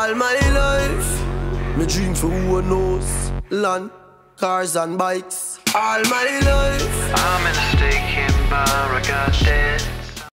All my life, me dream for who knows land, cars and bikes. All my life, I'm in a bar, I got.